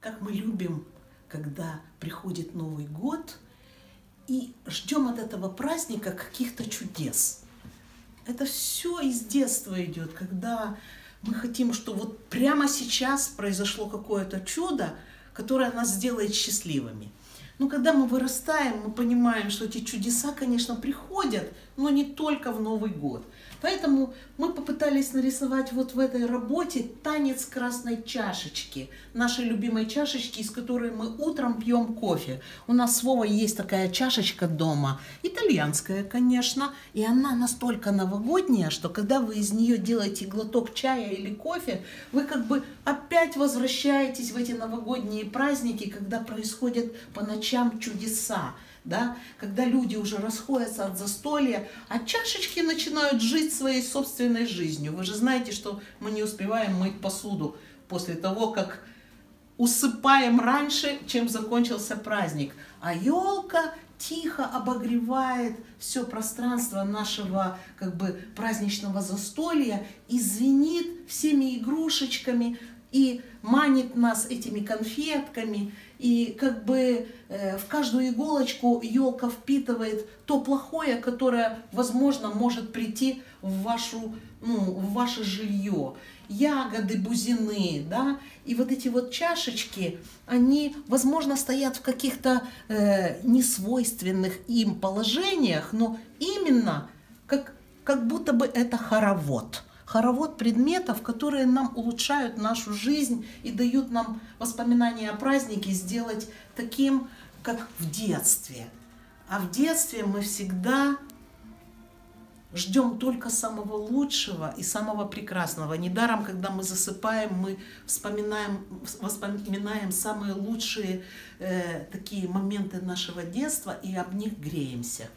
как мы любим, когда приходит Новый год и ждем от этого праздника каких-то чудес. Это все из детства идет, когда мы хотим, что вот прямо сейчас произошло какое-то чудо, которое нас сделает счастливыми. Но когда мы вырастаем, мы понимаем, что эти чудеса, конечно, приходят, но не только в Новый год. Поэтому мы попытались нарисовать вот в этой работе танец красной чашечки, нашей любимой чашечки, из которой мы утром пьем кофе. У нас с есть такая чашечка дома, итальянская, конечно, и она настолько новогодняя, что когда вы из нее делаете глоток чая или кофе, вы как бы опять возвращаетесь в эти новогодние праздники, когда происходят по ночам чудеса да, когда люди уже расходятся от застолья, а чашечки начинают жить своей собственной жизнью. Вы же знаете, что мы не успеваем мыть посуду после того, как усыпаем раньше, чем закончился праздник. А елка тихо обогревает все пространство нашего как бы праздничного застолья и звенит всеми игрушечками и манит нас этими конфетками и как бы э, в каждую иголочку елка впитывает то плохое, которое, возможно, может прийти в, вашу, ну, в ваше жилье. Ягоды, бузины, да, и вот эти вот чашечки, они, возможно, стоят в каких-то э, несвойственных им положениях, но именно как, как будто бы это хоровод – хоровод предметов, которые нам улучшают нашу жизнь и дают нам воспоминания о празднике сделать таким, как в детстве. А в детстве мы всегда ждем только самого лучшего и самого прекрасного. Недаром, когда мы засыпаем, мы вспоминаем, вспоминаем самые лучшие э, такие моменты нашего детства и об них греемся.